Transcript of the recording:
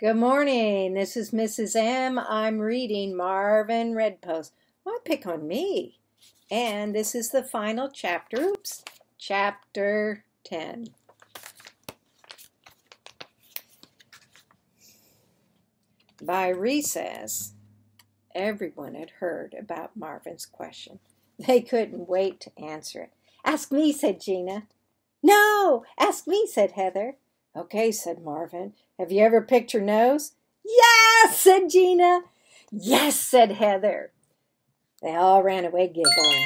Good morning. This is Mrs. M. I'm reading Marvin Redpost. Why pick on me? And this is the final chapter. Oops. Chapter 10. By recess, everyone had heard about Marvin's question. They couldn't wait to answer it. Ask me, said Gina. No, ask me, said Heather. Okay, said Marvin. Have you ever picked your nose? Yes, said Gina. Yes, said Heather. They all ran away giggling.